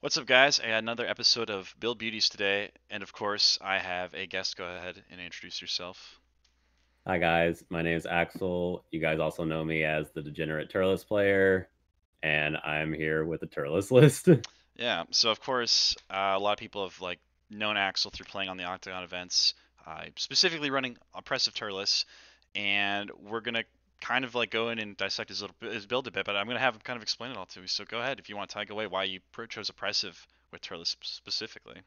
What's up, guys? I got another episode of Build Beauties today, and of course, I have a guest. Go ahead and introduce yourself. Hi, guys. My name is Axel. You guys also know me as the Degenerate Turles player, and I'm here with the Turles list. Yeah. So of course, uh, a lot of people have like known Axel through playing on the Octagon events, uh, specifically running Oppressive Turles, and we're gonna kind of like go in and dissect his little his build a bit, but I'm gonna have him kind of explain it all to me. So go ahead if you want to take away why you chose Oppressive with Turles specifically.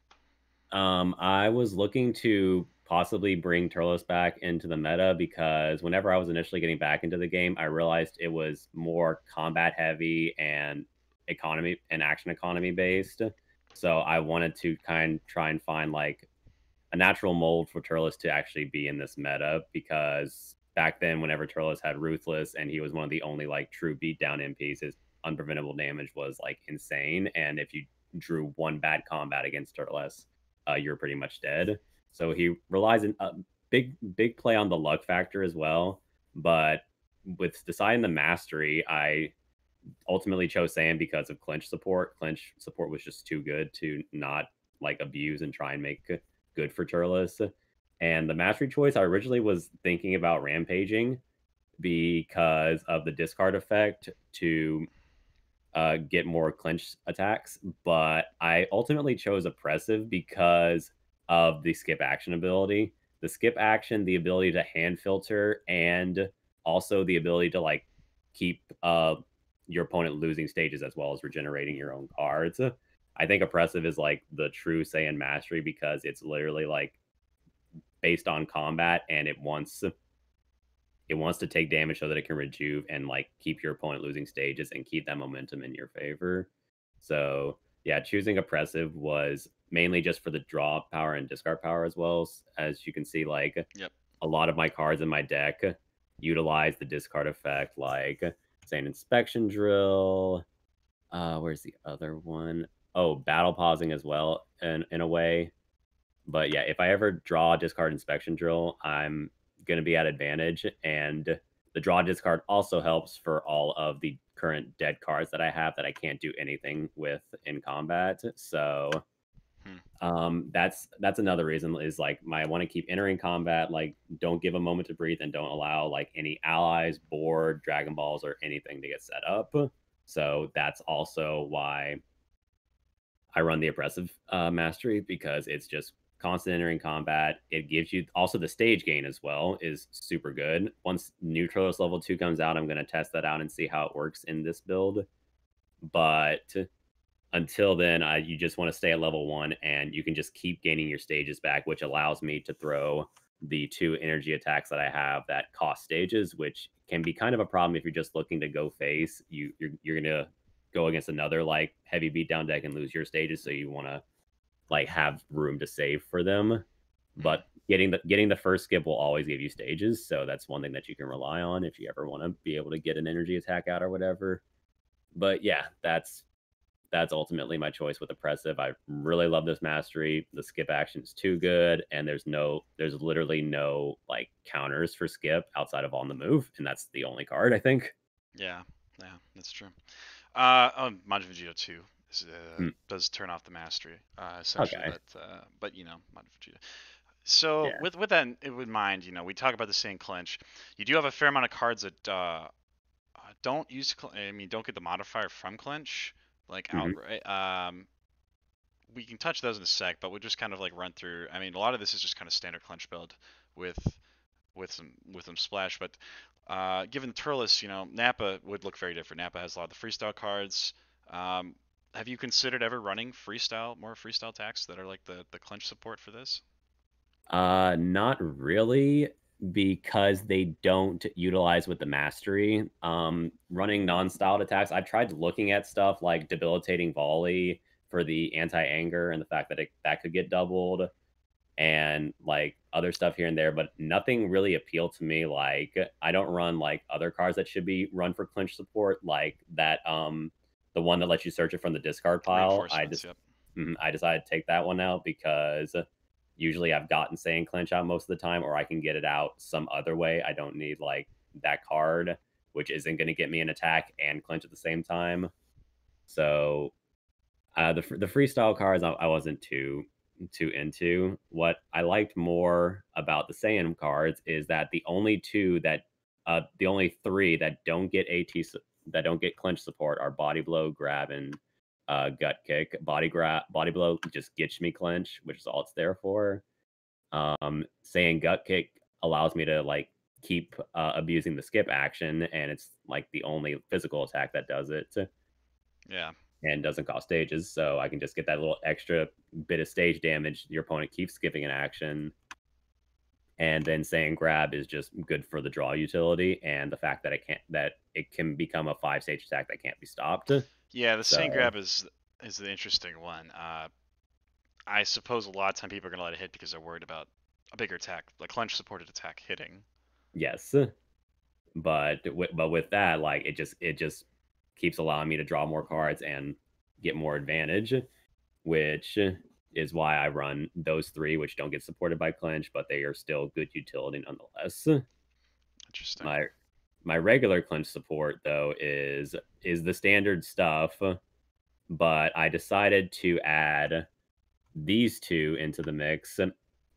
Um, I was looking to possibly bring Turles back into the meta because whenever I was initially getting back into the game, I realized it was more combat heavy and economy and action economy based. So I wanted to kind of try and find like a natural mold for Turles to actually be in this meta because back then, whenever Turles had Ruthless and he was one of the only like true beatdown MPs, his unpreventable damage was like insane. And if you drew one bad combat against Turles, uh, you're pretty much dead. So he relies in a uh, big big play on the luck factor as well. But with deciding the mastery, I ultimately chose Saiyan because of clinch support. Clinch support was just too good to not like abuse and try and make good for Turles. And the mastery choice, I originally was thinking about rampaging because of the discard effect to uh, get more clinch attacks, but I ultimately chose oppressive because of the skip action ability. The skip action, the ability to hand filter, and also the ability to like keep uh, your opponent losing stages as well as regenerating your own cards. I think oppressive is like the true Saiyan mastery because it's literally like based on combat and it wants it wants to take damage so that it can rejuve and like keep your opponent losing stages and keep that momentum in your favor. So yeah, choosing oppressive was mainly just for the draw power and discard power as well. As you can see, like yep. a lot of my cards in my deck utilize the discard effect, like Saiyan inspection drill. Uh, where's the other one? Oh, battle pausing as well in in a way. But yeah, if I ever draw a discard inspection drill, I'm gonna be at advantage. And the draw discard also helps for all of the current dead cards that I have that I can't do anything with in combat. So hmm. um, that's that's another reason is like my I want to keep entering combat. Like don't give a moment to breathe and don't allow like any allies, board, Dragon Balls, or anything to get set up. So that's also why I run the oppressive uh, mastery because it's just constant entering combat. It gives you also the stage gain as well is super good. Once new Turles level two comes out, I'm going to test that out and see how it works in this build. But until then, I, you just want to stay at level one and you can just keep gaining your stages back, which allows me to throw the two energy attacks that I have that cost stages, which can be kind of a problem if you're just looking to go face. You you're, you're gonna go against another like heavy beatdown deck and lose your stages, so you want to like have room to save for them. But getting the getting the first skip will always give you stages, so that's one thing that you can rely on if you ever want to be able to get an energy attack out or whatever. But yeah, that's that's ultimately my choice with oppressive. I really love this mastery. The skip action is too good, and there's no, there's literally no like counters for skip outside of on the move, and that's the only card I think. Yeah, yeah, that's true. Uh, oh, Majin Vegeta too uh, hmm. does turn off the mastery uh, essentially. Okay. But uh, but you know, Vegeta. So yeah. with with that in mind, you know, we talk about the Saiyan clinch. You do have a fair amount of cards that uh, uh don't use. Cl- I mean, don't get the modifier from clinch like mm-hmm. outright. Um, we can touch those in a sec, but we'll just kind of like run through. I mean, a lot of this is just kind of standard clinch build with with some with some splash. But uh, given Turles, you know, Nappa would look very different. Nappa has a lot of the freestyle cards. Um, have you considered ever running freestyle, more freestyle attacks that are like the the clinch support for this? Uh, not really, because they don't utilize with the mastery. Um, running non-styled attacks, I've tried looking at stuff like debilitating volley for the anti-anger and the fact that it, that could get doubled, and like other stuff here and there, but nothing really appealed to me. Like I don't run like other cards that should be run for clinch support, like that um the one that lets you search it from the discard pile. I just yep. mm, I decided to take that one out because usually I've gotten Saiyan clinch out most of the time, or I can get it out some other way. I don't need like that card, which isn't going to get me an attack and clinch at the same time. So Uh, the the freestyle cards I, I wasn't too too into. What I liked more about the Saiyan cards is that the only two that uh the only three that don't get AT that don't get clinch support are body blow, grab, and uh, gut kick. Body grab, body blow just gets me clinch, which is all it's there for. Um, Saiyan gut kick allows me to like keep uh, abusing the skip action, and it's like the only physical attack that does it. Yeah. And doesn't cost stages, so I can just get that little extra bit of stage damage. Your opponent keeps skipping an action, and then Saiyan grab is just good for the draw utility and the fact that it can't that it can become a five stage attack that can't be stopped. Yeah, the so, Saiyan grab is is the interesting one. Uh, I suppose a lot of time people are gonna let it hit because they're worried about a bigger attack, like clinch supported attack hitting. Yes, but but with that, like it just it just keeps allowing me to draw more cards and get more advantage, which is why I run those three, which don't get supported by clinch, but they are still good utility nonetheless. Interesting. My my regular clinch support though is is the standard stuff, but I decided to add these two into the mix.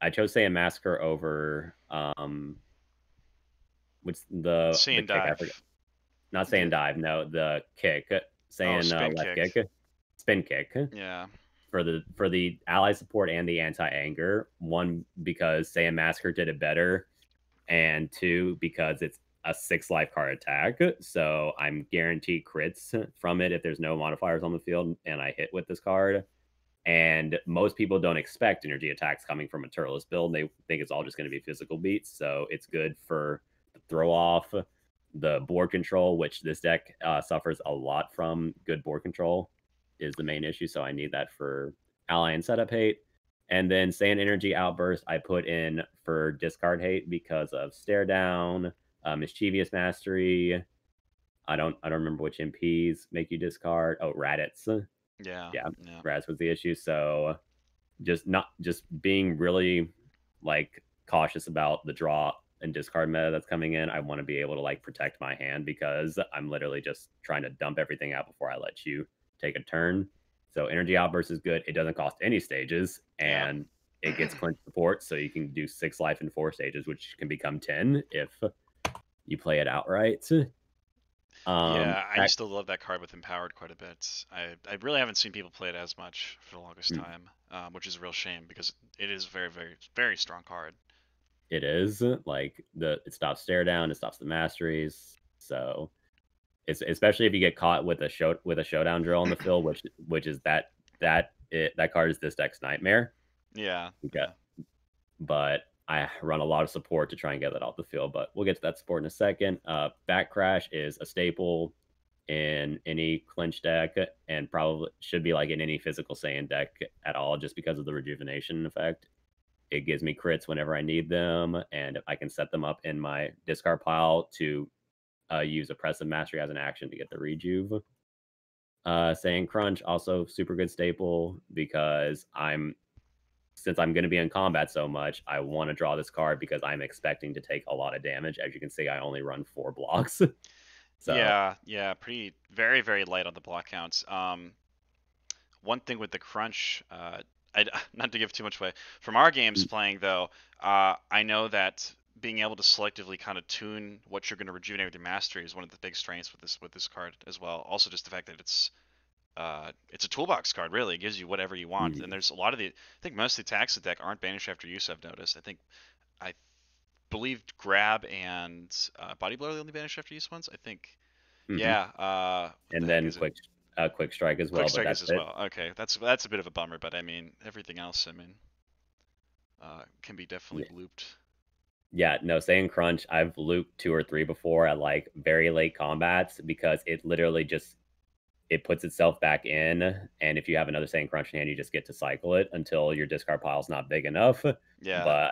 I chose Saiyan Massacre over um what's the dive. Not Saiyan dive, no, the kick. Saying oh, uh, left kick. kick. Spin kick. Yeah. For the for the ally support and the anti anger. One because Saiyan Masker did it better. And two, because it's a six life card attack. So I'm guaranteed crits from it if there's no modifiers on the field and I hit with this card. And most people don't expect energy attacks coming from a Turles build. They think it's all just going to be physical beats. So it's good for the throw off, the board control, which this deck uh, suffers a lot from. Good board control is the main issue. So I need that for ally and setup hate. And then Saiyan Energy Outburst, I put in for discard hate because of stare down, uh, mischievous mastery. I don't I don't remember which MPs make you discard. Oh, Raditz. Yeah. Yeah. yeah. Raditz was the issue. So just not just being really like cautious about the draw and discard meta that's coming in. I want to be able to like protect my hand because I'm literally just trying to dump everything out before I let you take a turn. So energy outburst is good. It doesn't cost any stages and yeah. it gets clinch support. So you can do six life in four stages, which can become 10 if you play it outright. Um, yeah, I used to love that card with Empowered quite a bit. I, I really haven't seen people play it as much for the longest mm. time, um, which is a real shame because it is a very, very, very strong card. It is like the it stops stare down, it stops the masteries. So it's especially if you get caught with a show with a showdown drill on the field, which which is that that it that card is this deck's nightmare. Yeah. Okay. But I run a lot of support to try and get that off the field, but we'll get to that support in a second. Uh, back crash is a staple in any clinch deck and probably should be like in any physical Saiyan deck at all, just because of the rejuvenation effect. It gives me crits whenever I need them, and I can set them up in my discard pile to uh, use oppressive mastery as an action to get the rejuve. Uh, Saiyan crunch also super good staple because I'm since I'm going to be in combat so much, I want to draw this card because I'm expecting to take a lot of damage. As you can see, I only run four blocks. so. Yeah, yeah, pretty very very light on the block counts. Um, one thing with the crunch, uh, I, not to give too much away from our games mm. playing though, uh, I know that being able to selectively kind of tune what you're going to rejuvenate with your mastery is one of the big strengths with this with this card as well. Also, just the fact that it's uh, it's a toolbox card, really. It gives you whatever you want. Mm-hmm. And there's a lot of the, I think most of the attacks of the deck aren't banished after use. I've noticed. I think, I believe grab and uh, body blow are the only banished after use ones. I think, mm-hmm. yeah. Uh, and then quick, uh, quick strike as well. Quick strike as it. well. Okay, that's that's a bit of a bummer, but I mean everything else. I mean, uh, can be definitely yeah. looped. Yeah, no, Saiyan crunch. I've looped two or three before at like very late combats because it literally just it puts itself back in. And if you have another Saiyan Crunch in hand, you just get to cycle it until your discard pile is not big enough. Yeah. But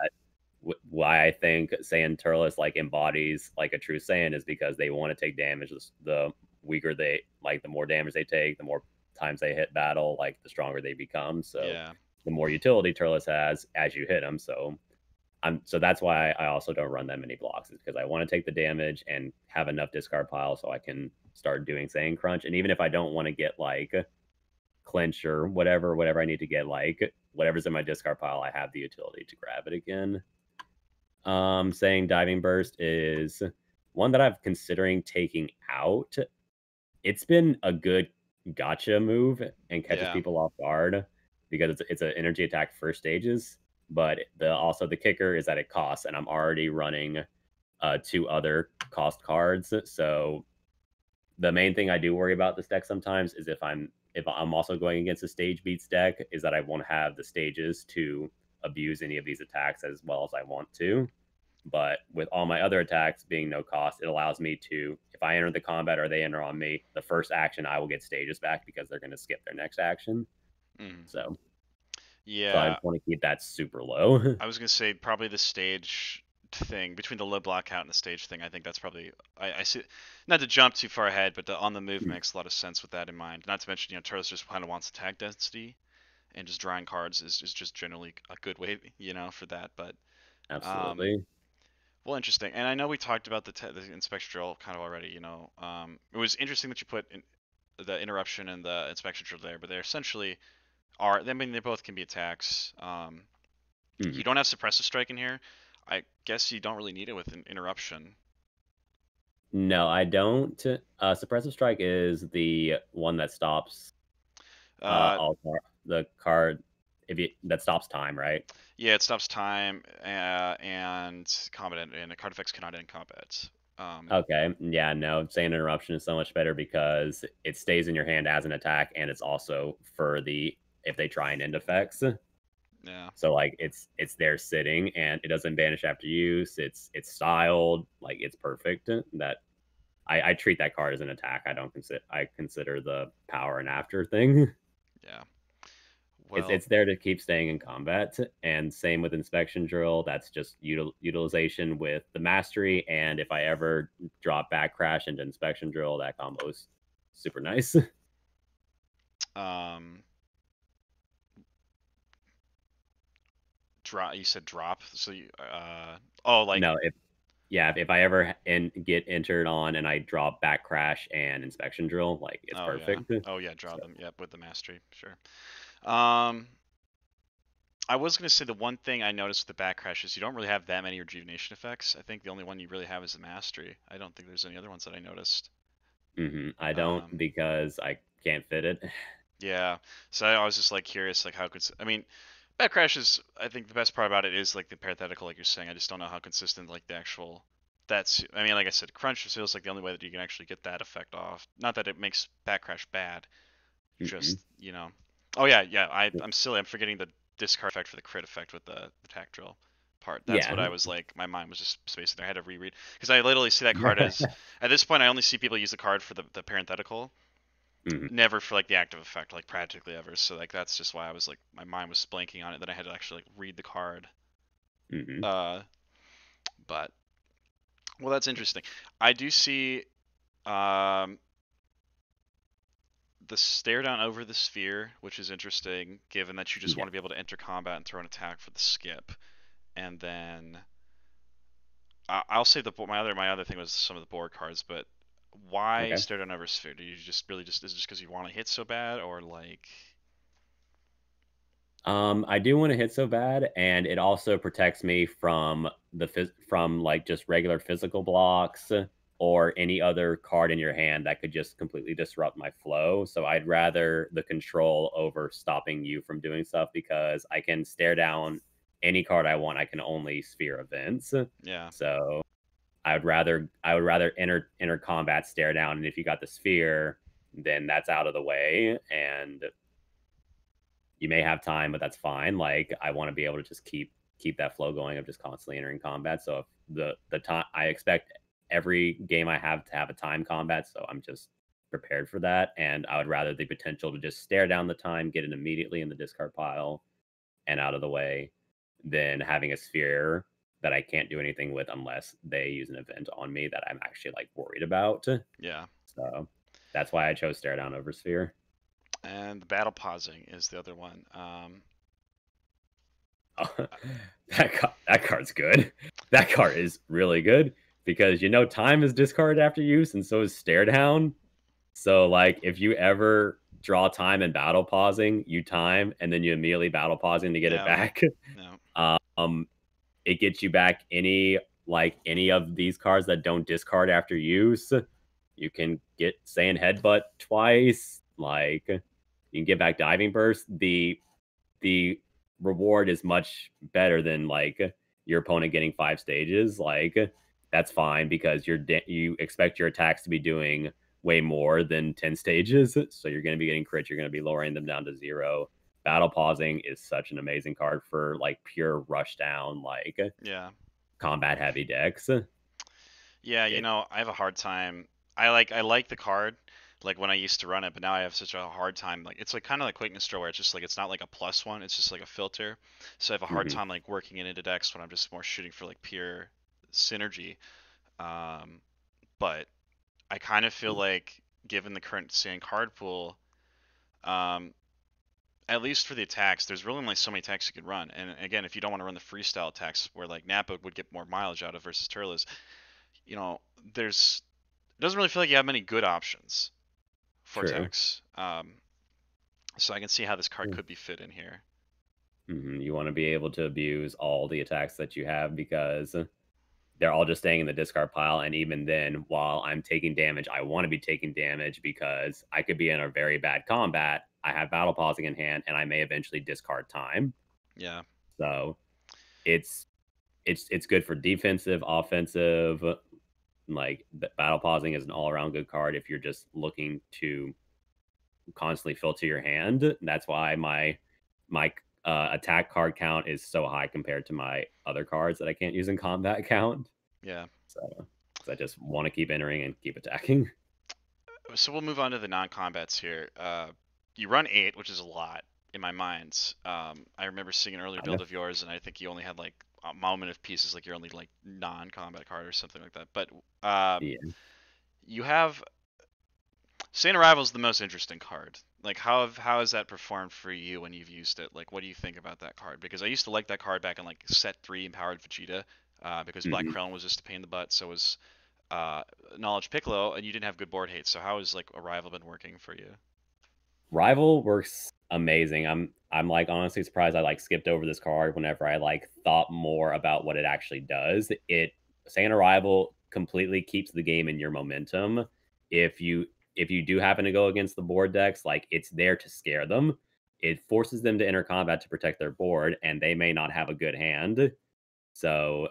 w- why I think Saiyan Turles like embodies like a true Saiyan is because they want to take damage. The weaker they like, the more damage they take, the more times they hit battle, like the stronger they become. So yeah. the more utility Turles has as you hit them. So I'm so that's why I also don't run that many blocks is because I want to take the damage and have enough discard pile so I can start doing Saiyan crunch. And even if I don't want to get like clincher, whatever, whatever I need to get, like whatever's in my discard pile, I have the utility to grab it again. Um, Saiyan diving burst is one that I'm considering taking out. It's been a good gotcha move and catches yeah. people off guard because it's it's an energy attack first stages. But the also the kicker is that it costs, and I'm already running uh, two other cost cards. So the main thing I do worry about this deck sometimes is if I'm if I'm also going against a stage beats deck, is that I won't have the stages to abuse any of these attacks as well as I want to. But with all my other attacks being no cost, it allows me to, if I enter the combat or they enter on me, the first action I will get stages back because they're going to skip their next action. Mm. So, yeah, so I want to keep that super low. I was going to say probably the stage thing between the low blockout and the stage thing. I think that's probably I, I see. Not to jump too far ahead, but the on the move mm. makes a lot of sense with that in mind. Not to mention, you know, Turles just kind of wants attack density, and just drawing cards is, is just generally a good way, you know, for that. But um, absolutely. Um, well, interesting. And I know we talked about the, te- the inspection drill kind of already. You know, um, it was interesting that you put in the interruption and the inspection drill there, but they're essentially are. I mean, they both can be attacks. Um, mm-hmm. You don't have suppressive strike in here. I guess you don't really need it with an interruption. No, I don't. Uh, suppressive strike is the one that stops uh, uh all car- the card if you that stops time, right? Yeah, it stops time uh, and combat and card effects cannot end combat. Um, okay, yeah, no, Saiyan interruption is so much better because it stays in your hand as an attack, and it's also for the if they try and end effects. Yeah. So like it's it's there sitting and it doesn't vanish after use. It's it's styled like it's perfect. That I, I treat that card as an attack. I don't consider I consider the power and after thing. Yeah. Well, it's, it's there to keep staying in combat, and same with inspection drill. That's just util, utilization with the mastery. And if I ever drop back crash into inspection drill, that combo is super nice. Um, drop. You said drop. So you, uh, oh, like no, if yeah, if I ever and get entered on and I drop back crash and inspection drill, like it's oh, perfect. Yeah. Oh yeah, draw so. them. Yep, with the mastery, sure. Um, I was going to say the one thing I noticed with the back crash is you don't really have that many rejuvenation effects. I think the only one you really have is the mastery. I don't think there's any other ones that I noticed. Mm-hmm. I don't um, because I can't fit it. Yeah, so I was just like curious, like how could I mean, back crash is I think the best part about it is like the parenthetical, like you're saying. I just don't know how consistent like the actual. That's I mean, like I said, crunch feels like the only way that you can actually get that effect off. Not that it makes back crash bad, mm-hmm. just you know Oh yeah, yeah. I I'm silly. I'm forgetting the discard effect for the crit effect with the, the tack drill part. That's yeah. what I was like. My mind was just spacing there. I had to reread because I literally see that card as at this point I only see people use the card for the, the parenthetical, mm-hmm. never for like the active effect, like practically ever. So like that's just why I was like my mind was blanking on it. Then I had to actually like read the card. Mm-hmm. Uh, but well, that's interesting. I do see um the stare down over the sphere, which is interesting, given that you just yeah. want to be able to enter combat and throw an attack for the skip, and then I'll say the my other my other thing was some of the board cards, but why okay. stare down over sphere? Do you just really just is it just because you want to hit so bad, or like? Um, I do want to hit so bad, and it also protects me from the phys- from like just regular physical blocks or any other card in your hand that could just completely disrupt my flow. So I'd rather the control over stopping you from doing stuff because I can stare down any card I want. I can only sphere events. Yeah. So I would rather I would rather enter enter combat stare down and if you got the sphere, then that's out of the way and you may have time, but that's fine. Like I want to be able to just keep keep that flow going of just constantly entering combat. So if the the time I expect every game I have to have a time combat, so I'm just prepared for that. And I would rather the potential to just stare down the time, get it immediately in the discard pile and out of the way, than having a sphere that I can't do anything with unless they use an event on me that I'm actually like worried about. Yeah. So that's why I chose stare down over sphere. And the battle pausing is the other one. Um, oh, that card, that card's good. That card is really good because you know time is discarded after use and so is stare down. So like if you ever draw time and battle pausing, you time, and then you immediately battle pausing to get yeah. it back. Yeah. Um, it gets you back any like any of these cards that don't discard after use. You can get Saiyan headbutt twice. Like you can get back diving burst. The the reward is much better than like your opponent getting five stages. Like that's fine because you're de- you expect your attacks to be doing way more than 10 stages. So you're going to be getting crit, you're going to be lowering them down to zero. Battle pausing is such an amazing card for like pure rush down, like yeah, combat heavy decks. Yeah, you know, I have a hard time. I like I like the card like when I used to run it, but now I have such a hard time. Like it's like kind of like Quickness Draw, where it's just like it's not like a plus one, it's just like a filter. So I have a hard mm-hmm. time like working it into decks when I'm just more shooting for like pure synergy. Um, but I kind of feel like, given the current Saiyan card pool, um, at least for the attacks, there's really only so many attacks you can run. And again, if you don't want to run the freestyle attacks where like Nappa would get more mileage out of versus Turles, you know, there's it doesn't really feel like you have many good options for True. attacks. Um, so I can see how this card mm. could be fit in here. Mm-hmm. You want to be able to abuse all the attacks that you have because they're all just staying in the discard pile. And even then, while I'm taking damage, I want to be taking damage because I could be in a very bad combat. I have battle pausing in hand, and I may eventually discard time. Yeah. So it's it's it's good for defensive, offensive. Like battle pausing is an all around good card if you're just looking to constantly filter your hand. That's why my my uh, attack card count is so high compared to my other cards that I can't use in combat count. Yeah. So I just want to keep entering and keep attacking. So we'll move on to the non-combats here. Uh, you run eight, which is a lot in my mind. Um, I remember seeing an earlier build of yours, and I think you only had like a moment of pieces, like your only like non-combat card or something like that. But um, yeah. you have Saiyan Arrival is the most interesting card. Like how have, how has that performed for you when you've used it? Like what do you think about that card? Because I used to like that card back in like set three Empowered Vegeta, uh, because mm-hmm. Black Krillin was just a pain in the butt. So was uh, Knowledge Piccolo, and you didn't have good board hate. So how has like Arrival been working for you? Rival works amazing. I'm I'm like honestly surprised I like skipped over this card whenever I like thought more about what it actually does. It Saiyan Arrival completely keeps the game in your momentum. If you if you do happen to go against the board decks, like it's there to scare them. It forces them to enter combat to protect their board, and they may not have a good hand. So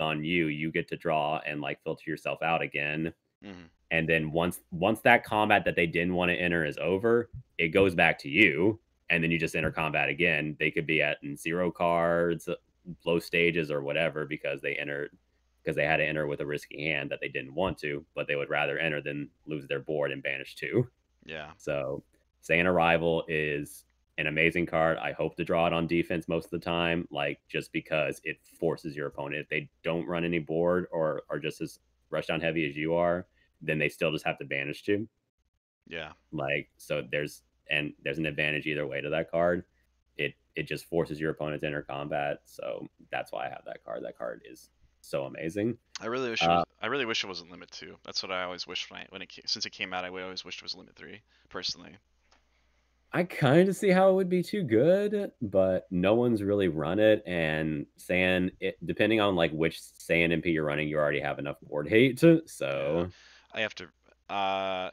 on you, you get to draw and like filter yourself out again. Mm-hmm. And then once once that combat that they didn't want to enter is over, it goes back to you, and then you just enter combat again. They could be at zero cards, low stages, or whatever because they entered because they had to enter with a risky hand that they didn't want to, but they would rather enter than lose their board and banish two. Yeah. So Saiyan Arrival is an amazing card. I hope to draw it on defense most of the time, like just because it forces your opponent. If they don't run any board or are just as rush down heavy as you are, then they still just have to banish two. Yeah. Like so there's and there's an advantage either way to that card. It it just forces your opponent to enter combat. So that's why I have that card. That card is so amazing. I really wish. Uh, was, I really wish it wasn't limit two. That's what I always wished when I, when it since it came out. I always wished it was limit three. Personally. I kind of see how it would be too good, but no one's really run it. And Saiyan, it, depending on like which Saiyan MP you're running, you already have enough board hate. So yeah. I have to. Uh,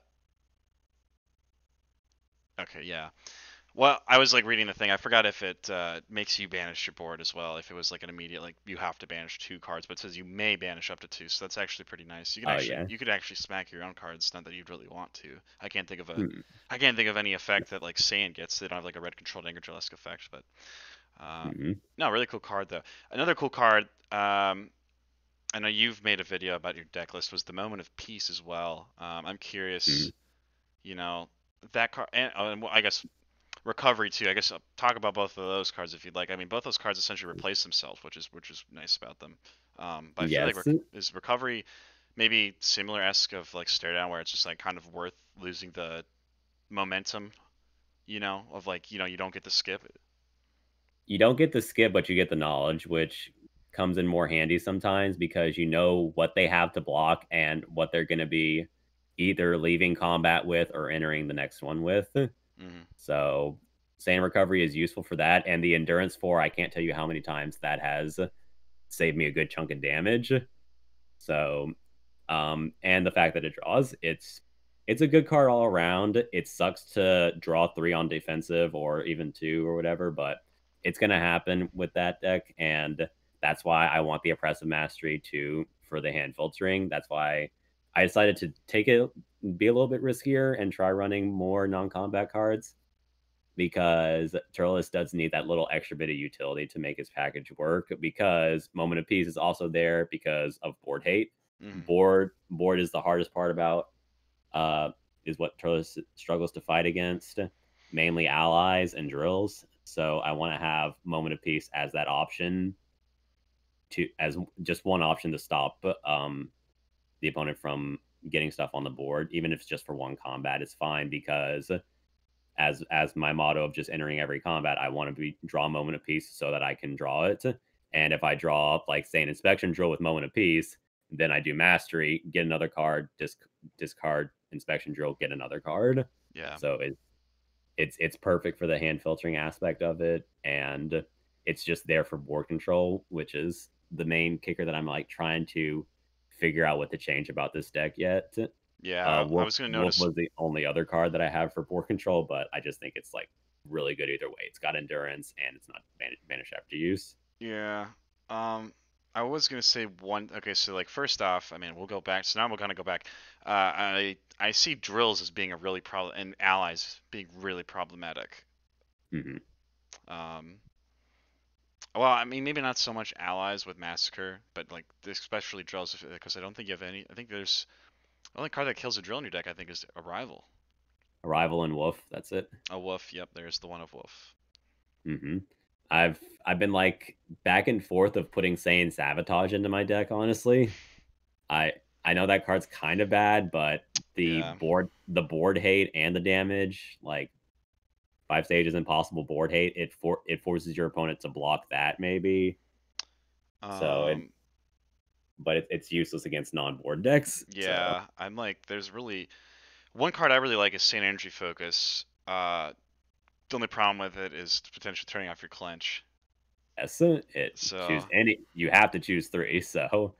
okay, yeah. Well, I was like reading the thing. I forgot if it uh, makes you banish your board as well. If it was like an immediate, like you have to banish two cards, but it says you may banish up to two. So that's actually pretty nice. You can oh, actually yeah. you could actually smack your own cards. Not that you'd really want to. I can't think of a hmm. I can't think of any effect that like Saiyan gets. They don't have like a red controlled anger esque effect, but uh, mm-hmm. no, really cool card though. Another cool card. Um, I know you've made a video about your deck list. Was the moment of peace as well? Um, I'm curious. Mm-hmm. You know that card, and, oh, and I guess recovery too. I guess I'll talk about both of those cards if you'd like. I mean, both those cards essentially replace themselves, which is which is nice about them. Um, but I yes. feel like is recovery maybe similar esque of like stare down, where it's just like kind of worth losing the momentum, you know, of like you know you don't get the skip. You don't get the skip, but you get the knowledge, which comes in more handy sometimes because you know what they have to block and what they're going to be either leaving combat with or entering the next one with. Mm-hmm. So Saiyan recovery is useful for that, and the endurance four, I can't tell you how many times that has saved me a good chunk of damage. So, um, and the fact that it draws, it's it's a good card all around. It sucks to draw three on defensive or even two or whatever, but it's gonna happen with that deck, and that's why I want the oppressive mastery to for the hand filtering. That's why I decided to take it, be a little bit riskier, and try running more non-combat cards because Turles does need that little extra bit of utility to make his package work. Because Moment of Peace is also there because of board hate. Mm. Board board is the hardest part about uh, is what Turles struggles to fight against, mainly allies and drills. So I want to have Moment of Peace as that option to as just one option to stop um, the opponent from getting stuff on the board, even if it's just for one combat, is fine because as as my motto of just entering every combat, I want to be draw a moment of peace so that I can draw it. And if I draw up like say an inspection drill with moment of peace, then I do mastery, get another card, disc, discard inspection drill, get another card. Yeah. So it, it's it's perfect for the hand filtering aspect of it, and it's just there for board control, which is the main kicker that I'm like trying to figure out what to change about this deck yet. Yeah, uh, Wolf, I was going to notice. Wolf was the only other card that I have for board control, but I just think it's like really good either way. It's got endurance and it's not banish after use. Yeah. Um, I was gonna say one. Okay, so like first off, I mean, we'll go back. So now we're gonna go back. Uh, I I see drills as being a really problem and allies being really problematic. Mm-hmm. Um. Well, I mean, maybe not so much allies with massacre, but like especially drills, because I don't think you have any. I think there's the only card that kills a drill in your deck, I think, is Arrival. Arrival and Wolf. That's it. A Wolf. Yep, there's the one of Wolf. Mm-hmm. I've I've been like back and forth of putting Saiyan Sabotage into my deck. Honestly, I I know that card's kind of bad, but the yeah. board the board hate and the damage, like five stages impossible board hate, it for it forces your opponent to block that maybe. Um, so it, um, but it, it's useless against non-board decks. Yeah, so. I'm like, there's really one card I really like is Saiyan Energy Focus. Uh, the only problem with it is potentially turning off your clinch. Yes, it so... choose any. You have to choose three, so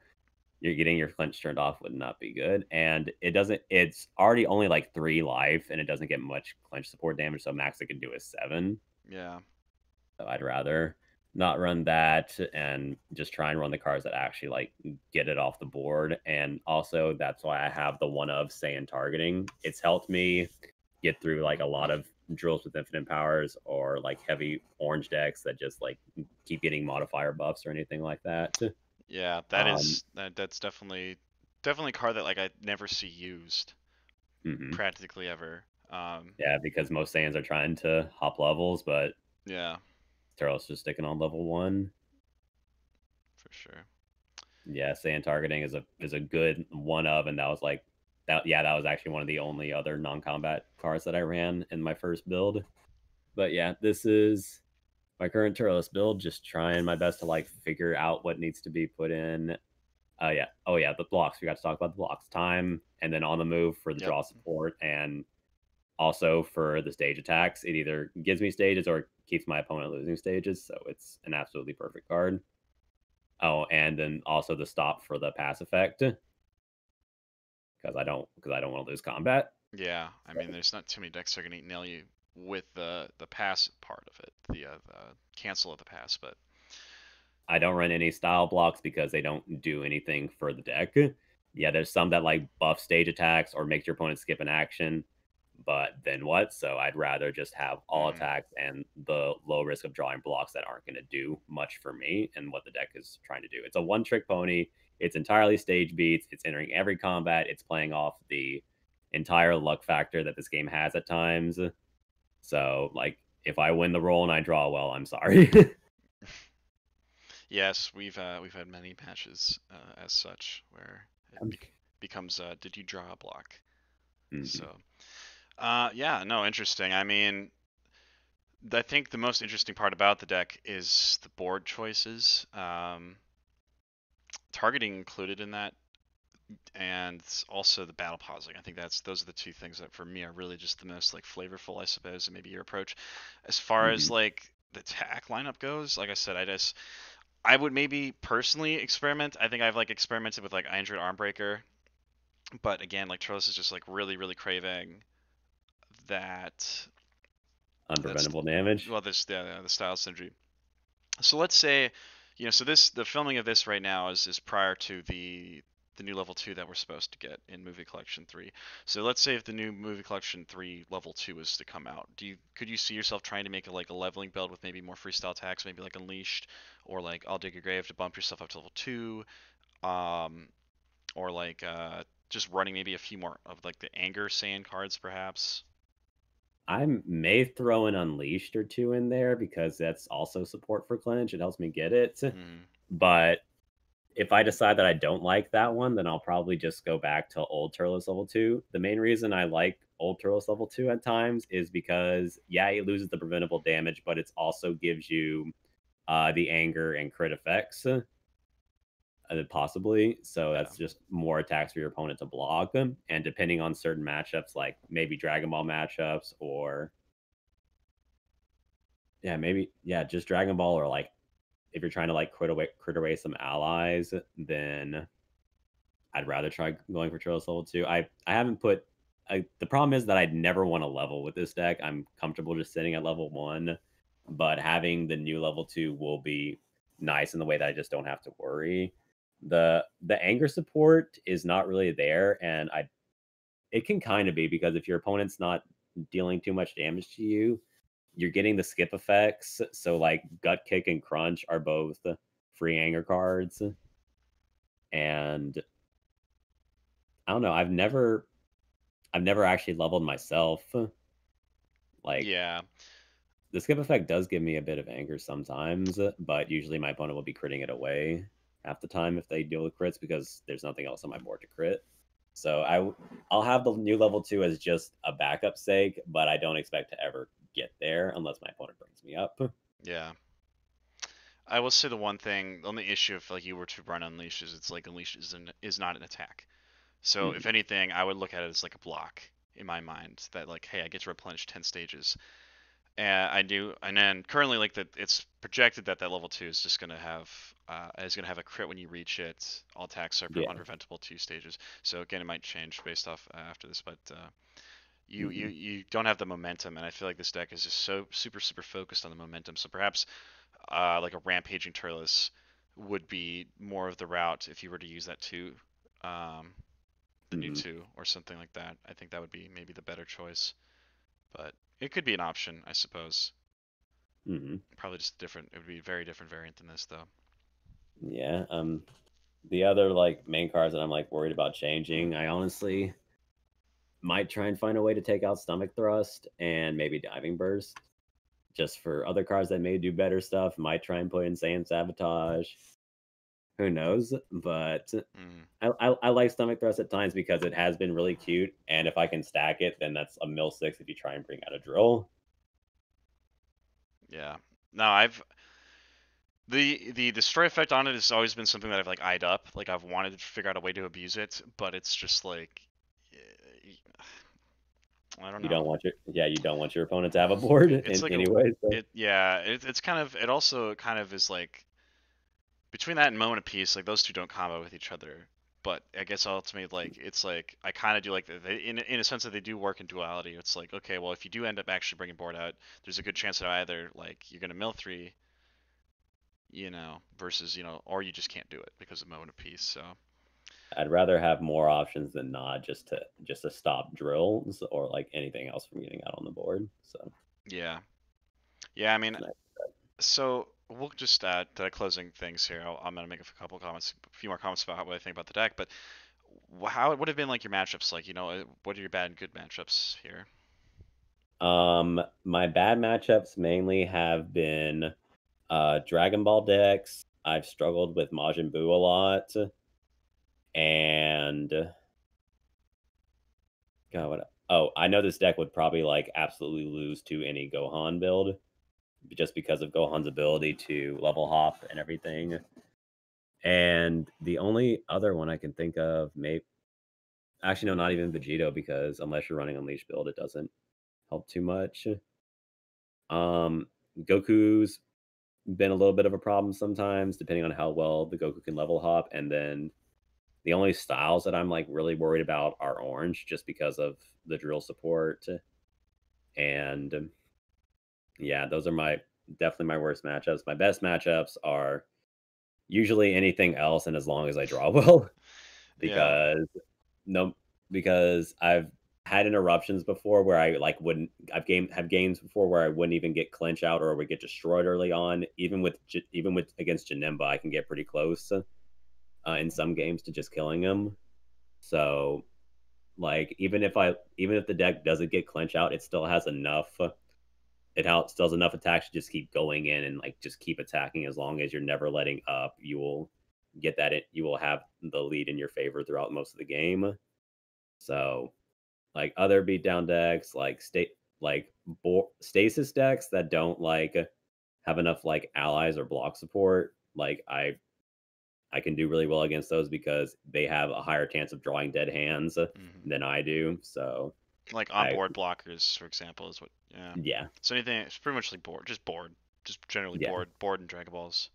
you're getting your clinch turned off would not be good. And it doesn't. It's already only like three life, and it doesn't get much clinch support damage. So max it can do is seven. Yeah. So I'd rather not run that and just try and run the cards that actually like get it off the board. And also that's why I have the one of Saiyan targeting. It's helped me get through like a lot of drills with infinite powers or like heavy orange decks that just like keep getting modifier buffs or anything like that. Yeah, that um, is that, that's definitely definitely a card that like I never see used mm-hmm. practically ever. Um, yeah, because most Saiyans are trying to hop levels, but yeah, Turles just sticking on level one. For sure. Yeah, Saiyan targeting is a is a good one of, and that was like that. Yeah, that was actually one of the only other non-combat cars that I ran in my first build. But yeah, this is my current Turles build. Just trying my best to like figure out what needs to be put in. Uh, yeah. Oh yeah, the blocks. We got to talk about the blocks. Time and then on the move for the yep. draw support and also for the stage attacks. It either gives me stages or keeps my opponent losing stages, so it's an absolutely perfect card. Oh, and then also the stop for the pass effect because I don't because I don't want to lose combat. Yeah, I mean, there's not too many decks that are gonna nail you with the the pass part of it, the, uh, the cancel of the pass, but I don't run any style blocks because they don't do anything for the deck. Yeah, there's some that like buff stage attacks or make your opponent skip an action but then what? So I'd rather just have all mm. attacks and the low risk of drawing blocks that aren't going to do much for me and what the deck is trying to do. It's a one trick pony. It's entirely stage beats. It's entering every combat. It's playing off the entire luck factor that this game has at times. So, like, if I win the roll and I draw well, I'm sorry. yes, we've uh, we've had many matches uh, as such where it be- becomes uh, did you draw a block? Mm-hmm. So uh, yeah, no, interesting. I mean, I think the most interesting part about the deck is the board choices. Um, targeting included in that and also the battle pausing. I think that's those are the two things that for me are really just the most like flavorful, I suppose, and maybe your approach. As far mm-hmm. as like the tack lineup goes, like I said, I just I would maybe personally experiment. I think I've like experimented with like Android Armbreaker, but again, like Turles is just like really, really craving that unpreventable damage. Well, this the the style synergy. So let's say, you know, so this the filming of this right now is is prior to the the new level two that we're supposed to get in movie collection three. So let's say if the new movie collection three level two is to come out, do you could you see yourself trying to make a like a leveling build with maybe more freestyle attacks, maybe like Unleashed, or like I'll dig a grave to bump yourself up to level two, um, or like uh, just running maybe a few more of like the anger Saiyan cards perhaps. I may throw an unleashed or two in there because that's also support for clinch. It helps me get it. Mm. But if I decide that I don't like that one, then I'll probably just go back to old Turles level two. The main reason I like old Turles level two at times is because yeah, it loses the preventable damage, but it also gives you uh, the anger and crit effects. Uh, possibly. So that's yeah. just more attacks for your opponent to block them. And depending on certain matchups, like maybe Dragon Ball matchups or yeah, maybe yeah, just Dragon Ball or like if you're trying to like crit away crit away some allies, then I'd rather try going for Turles level two. I I haven't put I, the problem is that I'd never want to level with this deck. I'm comfortable just sitting at level one, but having the new level two will be nice in the way that I just don't have to worry. The the anger support is not really there, and I it can kind of be because if your opponent's not dealing too much damage to you, you're getting the skip effects. So like gut kick and crunch are both free anger cards. And I don't know, I've never I've never actually leveled myself. Like Yeah. The skip effect does give me a bit of anger sometimes, but usually my opponent will be critting it away half the time if they deal with crits because there's nothing else on my board to crit. So I I'll have the new level two as just a backup sake, but I don't expect to ever get there unless my opponent brings me up. Yeah. I will say the one thing, on the only issue if like you were to run Unleash is it's like Unleash is, an, is not an attack. So mm-hmm. if anything, I would look at it as like a block in my mind that like, hey, I get to replenish ten stages. And I do, and then currently like that, it's projected that that level two is just gonna have uh, is gonna have a crit when you reach it. All attacks are yeah. unpreventable two stages. So again, it might change based off uh, after this, but uh, you, mm-hmm. you you don't have the momentum, and I feel like this deck is just so super super focused on the momentum. So perhaps uh, like a rampaging Turles would be more of the route if you were to use that two, um, the mm-hmm. new two or something like that. I think that would be maybe the better choice, but it could be an option, I suppose. Mm-hmm. Probably just different. It would be a very different variant than this, though. Yeah. Um, the other like main cards that I'm like worried about changing, I honestly might try and find a way to take out stomach thrust and maybe diving burst just for other cars that may do better stuff might try and put in Saiyan sabotage. Who knows? But mm. I, I, I, like stomach thrust at times because it has been really cute and if i can stack it then that's a mill six if you try and bring out a drill. Yeah. No i've the the destroy effect on it has always been something that i've like eyed up. Like i've wanted to figure out a way to abuse it but it's just like I don't know. You don't want your yeah, you don't want your opponent to have a board it's in like anyway. So. It, yeah, it, it's kind of it also kind of is like between that and moment of peace, like those two don't combo with each other. But I guess ultimately, like it's like I kind of do like they, in in a sense that they do work in duality. It's like okay, well if you do end up actually bringing board out, there's a good chance that either like you're gonna mill three, you know, versus you know, or you just can't do it because of moment of peace. So I'd rather have more options than not just to just to stop drills or like anything else from getting out on the board. So yeah, yeah. I mean, so we'll just uh, to closing things here. i am gonna make a couple comments, a few more comments about what I think about the deck. But how would have been like your matchups? Like you know, uh, what are your bad and good matchups here? Um, my bad matchups mainly have been uh, Dragon Ball decks. I've struggled with Majin Buu a lot and God, what? Oh, I know this deck would probably like absolutely lose to any Gohan build, just because of Gohan's ability to level hop and everything. And the only other one I can think of, maybe actually no, not even Vegito, because unless you're running Unleash build, it doesn't help too much. Um, Goku's been a little bit of a problem sometimes, depending on how well the Goku can level hop. And then the only styles that I'm like really worried about are orange, just because of the drill support. And yeah, those are my definitely my worst matchups. My best matchups are usually anything else, and as long as I draw well, because yeah. no, because I've had interruptions before where I like wouldn't. I've game have games before where I wouldn't even get clinch out or would get destroyed early on. Even with even with against Janemba, I can get pretty close uh, in some games to just killing him. So, like even if I even if the deck doesn't get clinch out, it still has enough it helps does enough attacks to just keep going in and like just keep attacking as long as you're never letting up you will get that it you will have the lead in your favor throughout most of the game so like other beatdown decks like state like bo- stasis decks that don't like have enough like allies or block support like i i can do really well against those because they have a higher chance of drawing dead hands mm-hmm. than i do so like onboard blockers, for example, is what. Yeah. Yeah. So anything, it's pretty much like board, just board, just generally yeah. board, board and Dragon Balls.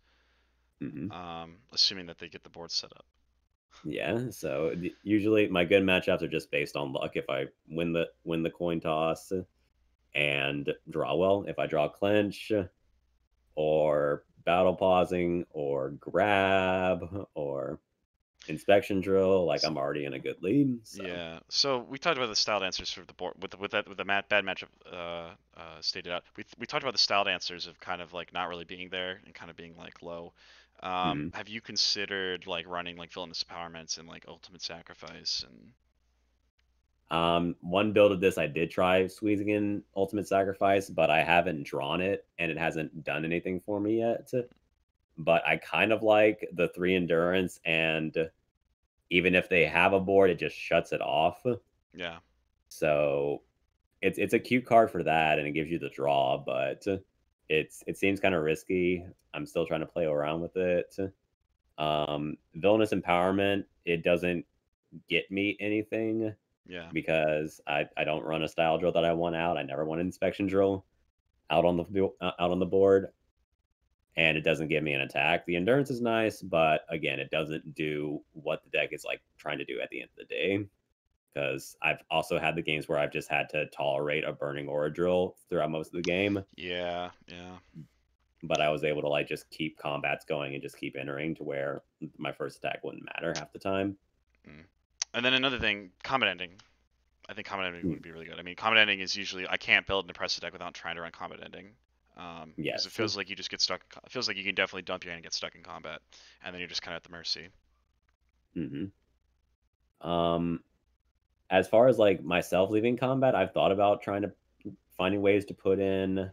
Mm-hmm. Um, assuming that they get the board set up. Yeah. So usually my good matchups are just based on luck. If I win the win the coin toss, and draw well. If I draw clinch, or battle pausing, or grab, or inspection drill, like I'm already in a good lead. So. Yeah. So we talked about the styled answers for the board with with that with the mat, bad matchup uh, uh, stated out. We we talked about the styled answers of kind of like not really being there and kind of being like low. Um, mm-hmm. Have you considered like running like villainous empowerments and like ultimate sacrifice and? Um, one build of this I did try squeezing in ultimate sacrifice, but I haven't drawn it and it hasn't done anything for me yet. But I kind of like the three endurance and even if they have a board, it just shuts it off. Yeah. So it's it's a cute card for that, and it gives you the draw, but it's it seems kind of risky. I'm still trying to play around with it. Um, villainous empowerment, it doesn't get me anything. Yeah. Because I, I don't run a style drill that I want out. I never want an inspection drill out on the out on the board and it doesn't give me an attack. The endurance is nice, but again, it doesn't do what the deck is like trying to do at the end of the day. Because I've also had the games where I've just had to tolerate a burning aura drill throughout most of the game. Yeah, yeah. But I was able to like just keep combats going and just keep entering to where my first attack wouldn't matter half the time. Mm. And then another thing, combat ending. I think combat ending would be really good. I mean, combat ending is usually I can't build an oppressive deck without trying to run combat ending. Um, yes. It feels like you just get stuck. It feels like you can definitely dump your hand and get stuck in combat, and then you're just kind of at the mercy. Hmm. Um, as far as like myself leaving combat, I've thought about trying to finding ways to put in,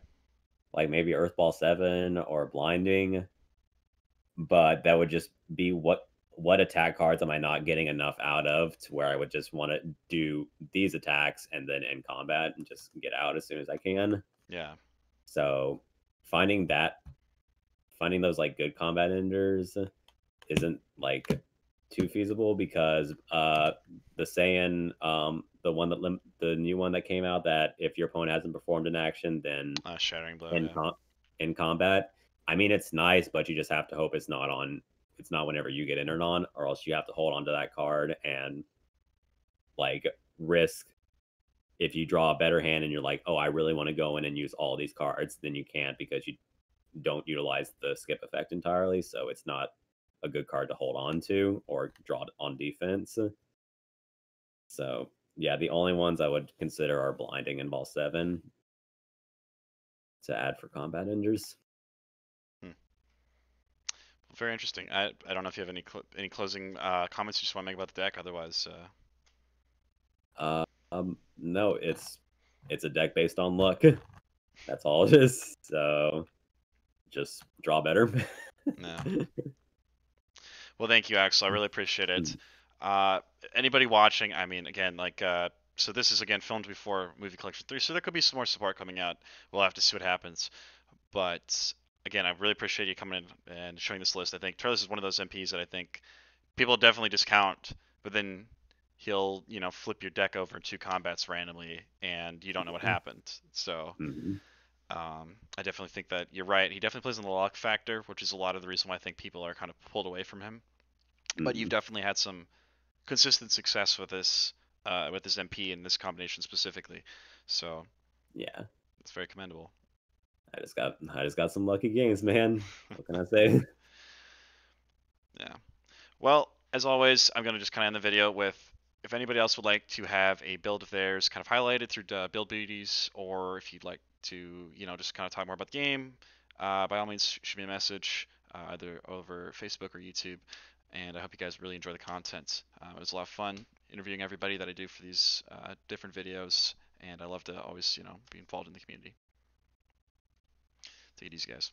like maybe Earthball Seven or Blinding, but that would just be what what attack cards am I not getting enough out of to where I would just want to do these attacks and then end combat and just get out as soon as I can. Yeah. So finding that, finding those like good combat enders isn't like too feasible because uh the Saiyan, um, the one that lim- the new one that came out that if your opponent hasn't performed an action, then uh, shattering blow in, yeah. com- in combat. I mean, it's nice, but you just have to hope it's not on. It's not whenever you get entered on, or else you have to hold on to that card and like risk if you draw a better hand and you're like, oh, I really want to go in and use all these cards, then you can't because you don't utilize the skip effect entirely. So it's not a good card to hold on to or draw on defense. So yeah, the only ones I would consider are blinding and ball seven to add for combat enders. Very interesting. I I don't know if you have any cl- any closing uh, comments you just want to make about the deck. Otherwise, uh... uh um, no, it's it's a deck based on luck. That's all it is. So just draw better. no. Well, thank you, Axel. I really appreciate it. Mm. Uh, anybody watching, I mean, again, like, uh, so this is again filmed before Movie Collection Three, so there could be some more support coming out. We'll have to see what happens. But again, I really appreciate you coming in and showing this list. I think Turles is one of those MPs that I think people definitely discount, but then he'll you know flip your deck over two combats randomly and you don't know what mm-hmm. happened. So. Mm-hmm. Um, I definitely think that you're right. He definitely plays in the luck factor, which is a lot of the reason why I think people are kind of pulled away from him. Mm-hmm. But you've mm-hmm. definitely had some consistent success with this uh, with this MP in this combination specifically. So yeah, it's very commendable. I just got I just got some lucky games, man. What can I say? yeah. Well, as always, I'm gonna just kind of end the video with if anybody else would like to have a build of theirs kind of highlighted through uh, build BeautieZ, or if you'd like to, you know, just kind of talk more about the game, uh, by all means, shoot me a message uh, either over Facebook or YouTube. And I hope you guys really enjoy the content. Uh, it was a lot of fun interviewing everybody that I do for these uh, different videos, and I love to always, you know, be involved in the community. Take easy, guys.